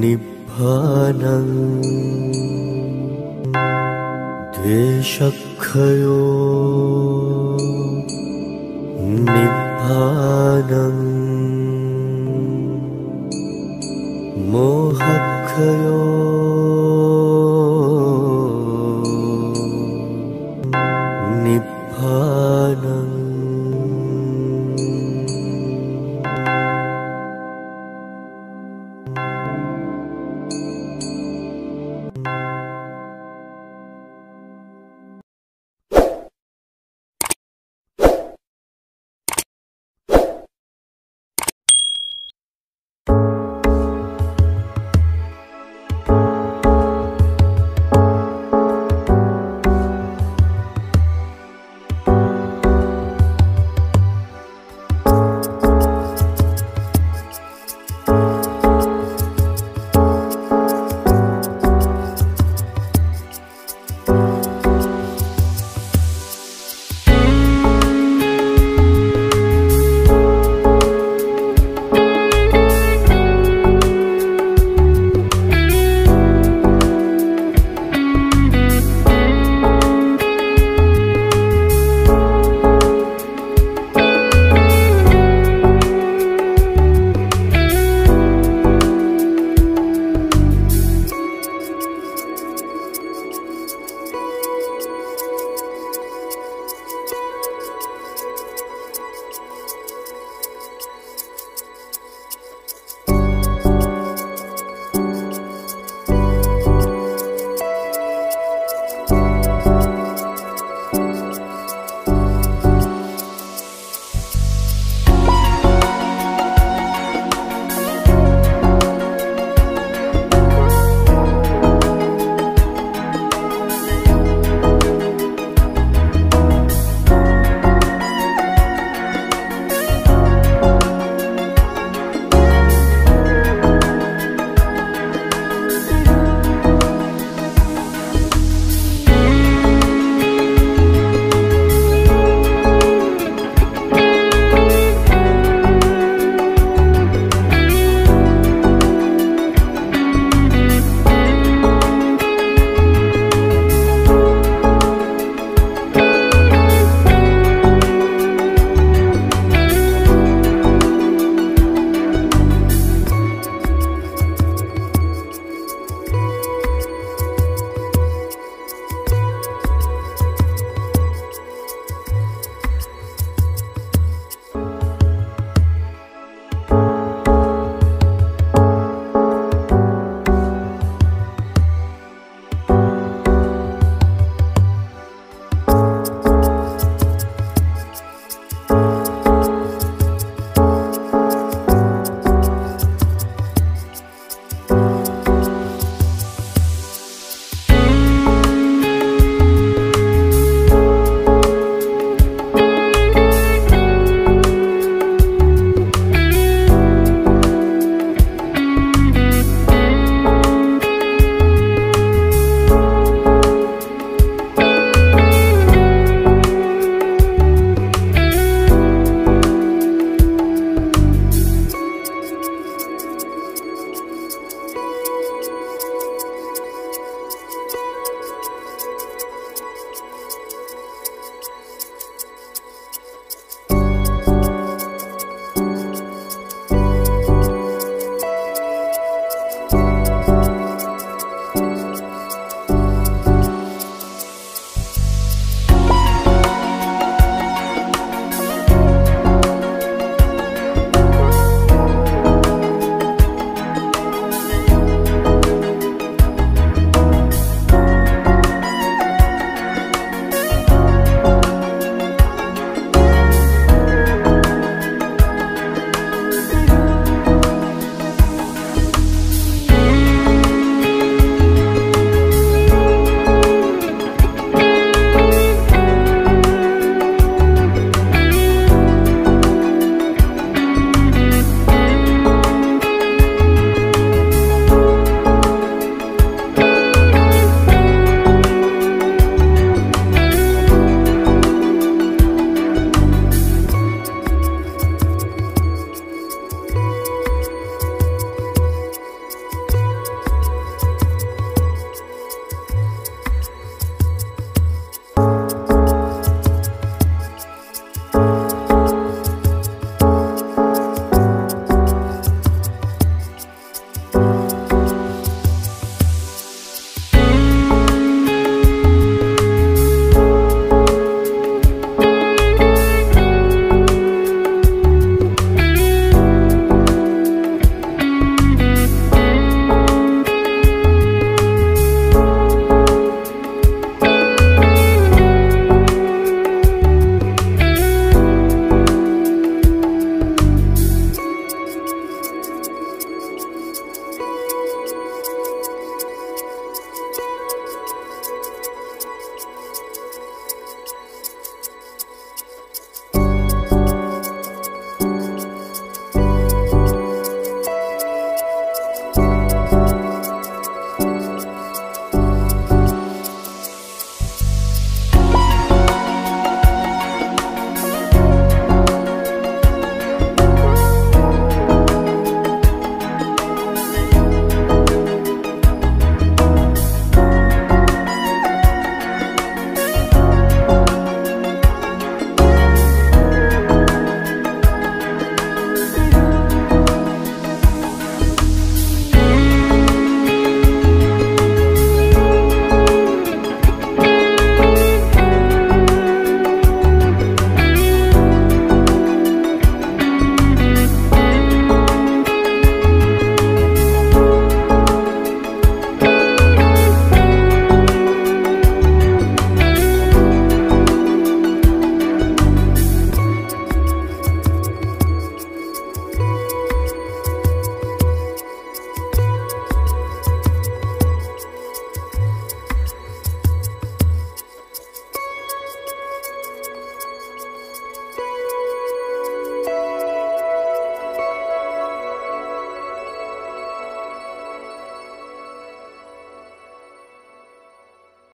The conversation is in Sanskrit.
निफनम् द्वे द्वेषखयो